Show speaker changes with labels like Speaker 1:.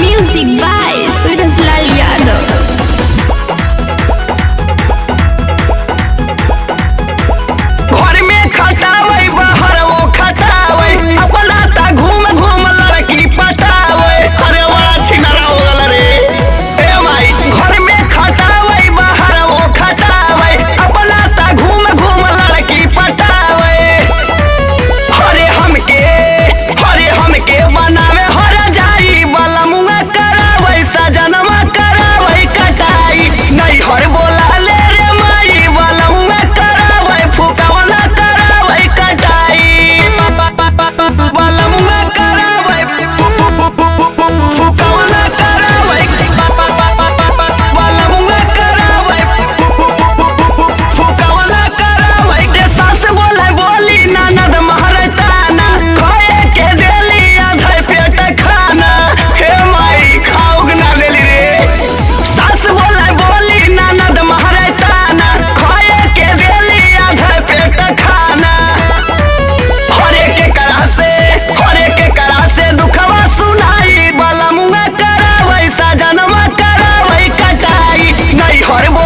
Speaker 1: music by with Lal Party boy.